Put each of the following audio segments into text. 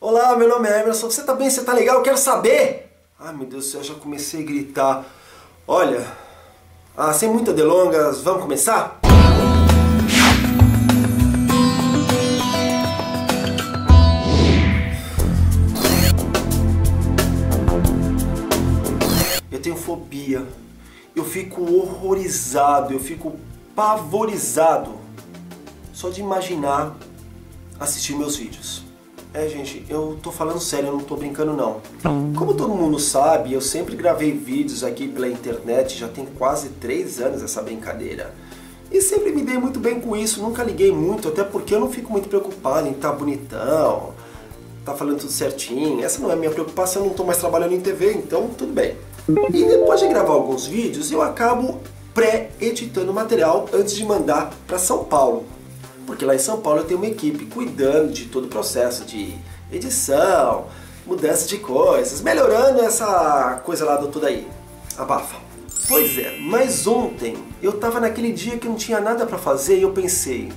Olá, meu nome é Emerson. Você tá bem? Você tá legal? Eu quero saber! Ai, meu Deus do céu, já comecei a gritar. Olha, ah, sem muitas delongas, vamos começar? Eu tenho fobia. Eu fico horrorizado, eu fico pavorizado só de imaginar assistir meus vídeos. É, gente, eu tô falando sério, eu não tô brincando não. Como todo mundo sabe, eu sempre gravei vídeos aqui pela internet, já tem quase 3 anos essa brincadeira. E sempre me dei muito bem com isso, nunca liguei muito, até porque eu não fico muito preocupado em tá bonitão, tá falando tudo certinho. Essa não é a minha preocupação, eu não tô mais trabalhando em TV, então tudo bem. E depois de gravar alguns vídeos, eu acabo pré-editando o material antes de mandar para São Paulo. Porque lá em São Paulo eu tenho uma equipe cuidando de todo o processo de edição, mudança de coisas, melhorando essa coisa lá do tudo aí. Abafa. Pois é, mas ontem eu tava naquele dia que não tinha nada para fazer e eu pensei,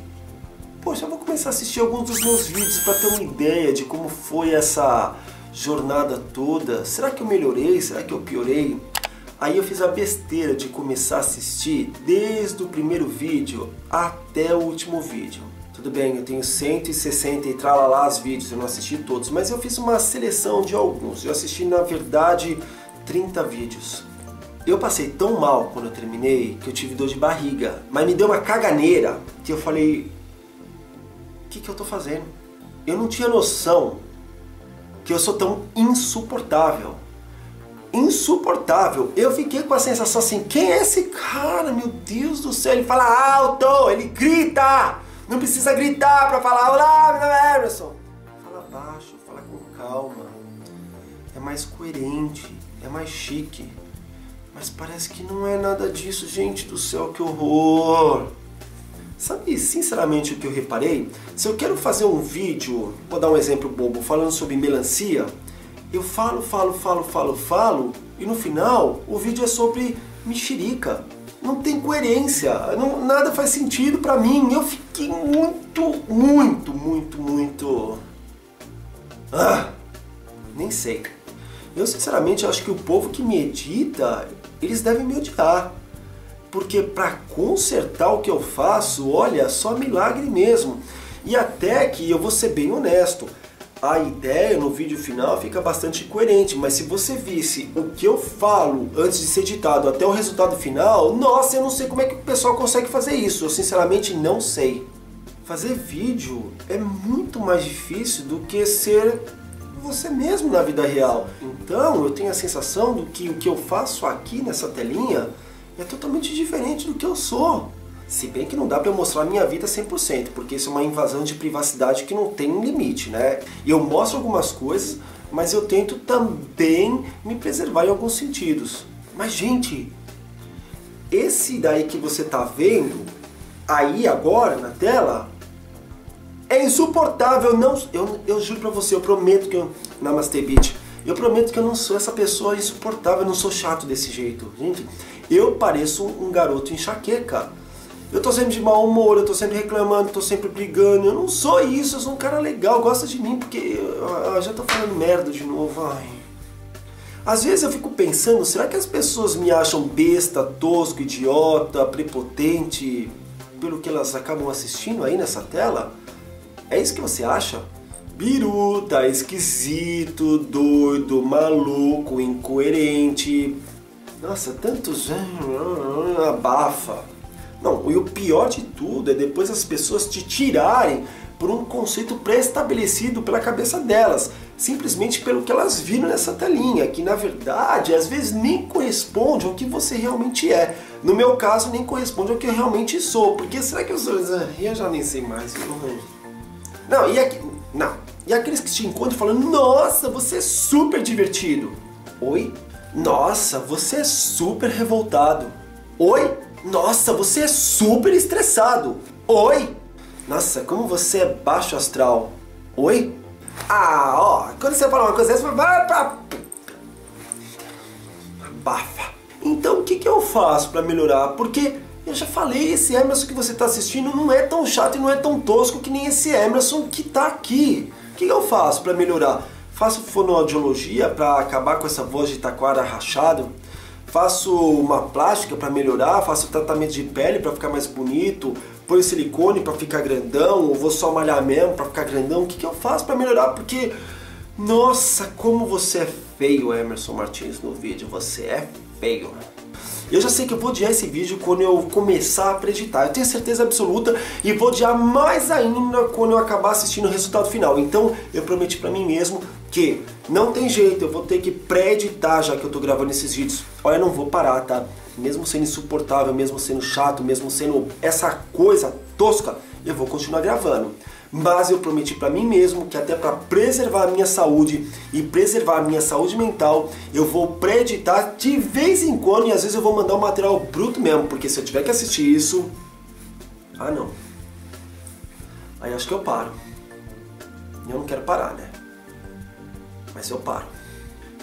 poxa, eu vou começar a assistir alguns dos meus vídeos para ter uma ideia de como foi essa jornada toda. Será que eu melhorei? Será que eu piorei? Aí eu fiz a besteira de começar a assistir desde o primeiro vídeo até o último vídeo. Tudo bem, eu tenho 160 e tralalá os vídeos, eu não assisti todos, mas eu fiz uma seleção de alguns. Eu assisti, na verdade, 30 vídeos. Eu passei tão mal quando eu terminei que eu tive dor de barriga, mas me deu uma caganeira que eu falei: o que, que eu tô fazendo? Eu não tinha noção que eu sou tão insuportável insuportável. Eu fiquei com a sensação assim, quem é esse cara? Meu Deus do céu, ele fala alto, ele grita. Não precisa gritar para falar, olá, meu nome é Emerson. Fala baixo, fala com calma. É mais coerente, é mais chique. Mas parece que não é nada disso, gente do céu, que horror. Sabe, sinceramente, o que eu reparei? Se eu quero fazer um vídeo, vou dar um exemplo bobo, falando sobre melancia, eu falo, falo, falo, falo, falo e no final o vídeo é sobre mexerica. Não tem coerência, não, nada faz sentido para mim. Eu fiquei muito, muito, muito, muito. Ah, nem sei. Eu sinceramente acho que o povo que me edita, eles devem me odiar. Porque para consertar o que eu faço, olha, só milagre mesmo. E até que eu vou ser bem honesto, a ideia no vídeo final fica bastante coerente, mas se você visse o que eu falo antes de ser editado até o resultado final, nossa, eu não sei como é que o pessoal consegue fazer isso, eu sinceramente não sei. Fazer vídeo é muito mais difícil do que ser você mesmo na vida real. Então eu tenho a sensação do que o que eu faço aqui nessa telinha é totalmente diferente do que eu sou. Se bem que não dá para eu mostrar a minha vida 100%, porque isso é uma invasão de privacidade que não tem limite, né? Eu mostro algumas coisas, mas eu tento também me preservar em alguns sentidos. Mas gente, esse daí que você tá vendo aí agora na tela é insuportável, não, eu, eu juro pra você, eu prometo que eu Namaste Beach, eu prometo que eu não sou essa pessoa insuportável, eu não sou chato desse jeito. Gente, eu pareço um garoto enxaqueca. Eu tô sempre de mau humor, eu tô sempre reclamando, tô sempre brigando. Eu não sou isso, eu sou um cara legal, gosta de mim, porque eu, eu já tô falando merda de novo. Ai. Às vezes eu fico pensando, será que as pessoas me acham besta, tosco, idiota, prepotente pelo que elas acabam assistindo aí nessa tela? É isso que você acha? Biruta, esquisito, doido, maluco, incoerente. Nossa, tantos abafa. Não, e o pior de tudo é depois as pessoas te tirarem por um conceito pré-estabelecido pela cabeça delas, simplesmente pelo que elas viram nessa telinha, que na verdade às vezes nem corresponde ao que você realmente é. No meu caso, nem corresponde ao que eu realmente sou, porque será que eu sou. Eu já nem sei mais. Não, e aqui. Não. E aqueles que te encontram falando, nossa, você é super divertido. Oi? Nossa, você é super revoltado. Oi? Nossa, você é super estressado. Oi? Nossa, como você é baixo astral. Oi? Ah, ó, quando você fala uma coisa dessa, vai pra. Abafa. Então o que, que eu faço para melhorar? Porque eu já falei, esse Emerson que você está assistindo não é tão chato e não é tão tosco que nem esse Emerson que está aqui que eu faço para melhorar? Faço fonoaudiologia para acabar com essa voz de taquara rachado? Faço uma plástica para melhorar? Faço tratamento de pele para ficar mais bonito? Põe silicone para ficar grandão? Ou vou só malhar mesmo para ficar grandão? O que, que eu faço para melhorar? Porque, nossa, como você é feio, Emerson Martins, no vídeo. Você é feio. Eu já sei que eu vou odiar esse vídeo quando eu começar a acreditar. Eu tenho certeza absoluta e vou odiar mais ainda quando eu acabar assistindo o resultado final. Então eu prometi pra mim mesmo que não tem jeito, eu vou ter que pré-editar já que eu tô gravando esses vídeos. Olha, eu não vou parar, tá? Mesmo sendo insuportável, mesmo sendo chato, mesmo sendo essa coisa tosca, eu vou continuar gravando mas eu prometi para mim mesmo que até para preservar a minha saúde e preservar a minha saúde mental, eu vou pré-editar de vez em quando e às vezes eu vou mandar um material bruto mesmo, porque se eu tiver que assistir isso, ah não. Aí acho que eu paro. Eu não quero parar, né? Mas eu paro.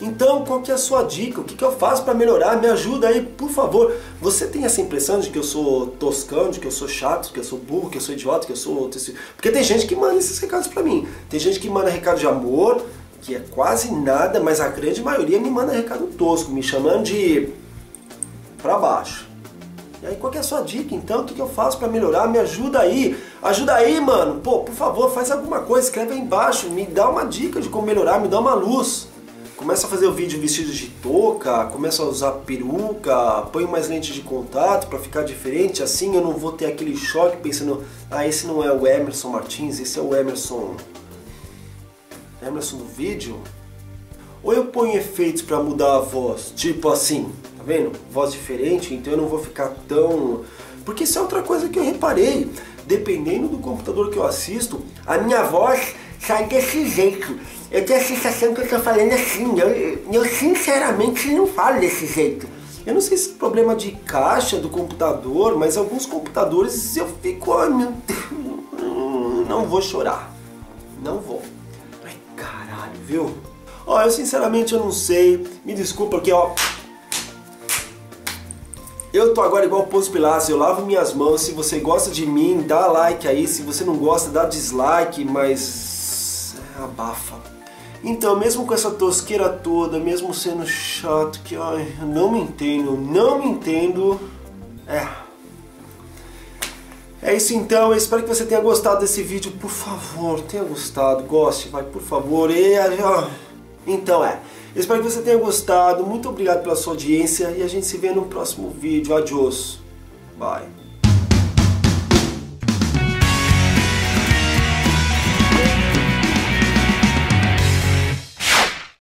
Então, qual que é a sua dica? O que, que eu faço para melhorar? Me ajuda aí, por favor. Você tem essa impressão de que eu sou toscão, de que eu sou chato, que eu sou burro, que eu sou idiota, que eu sou... Porque tem gente que manda esses recados para mim. Tem gente que manda recado de amor, que é quase nada, mas a grande maioria me manda recado tosco, me chamando de... pra baixo. E aí, qual que é a sua dica então? O que, eu faço para melhorar? Me ajuda aí. Ajuda aí, mano. Pô, por favor, faz alguma coisa, escreve aí embaixo, me dá uma dica de como melhorar, me dá uma luz começa a fazer o vídeo vestido de touca, começa a usar peruca, põe mais lentes de contato para ficar diferente, assim eu não vou ter aquele choque pensando, ah, esse não é o Emerson Martins, esse é o Emerson Emerson do vídeo. Ou eu ponho efeitos para mudar a voz, tipo assim, vendo? Voz diferente, então eu não vou ficar tão... Porque isso é outra coisa que eu reparei. Dependendo do computador que eu assisto, a minha voz sai desse jeito. Eu tenho a sensação que eu estou falando assim. Eu, eu sinceramente não falo desse jeito. Eu não sei se é problema de caixa do computador, mas alguns computadores eu fico, ai meu Deus, não vou chorar. Não vou. Ai caralho, viu? Ó, eu sinceramente eu não sei. Me desculpa porque, ó. Eu tô agora igual o Pôs Pilatos, eu lavo minhas mãos. Se você gosta de mim, dá like aí. Se você não gosta, dá dislike, mas. É, abafa. Então, mesmo com essa tosqueira toda, mesmo sendo chato, que ai, eu não me entendo, não me entendo, é. É isso então, eu espero que você tenha gostado desse vídeo, por favor, tenha gostado, goste, vai, por favor, e, ó. Então é, espero que você tenha gostado, muito obrigado pela sua audiência e a gente se vê no próximo vídeo, adiós, bye.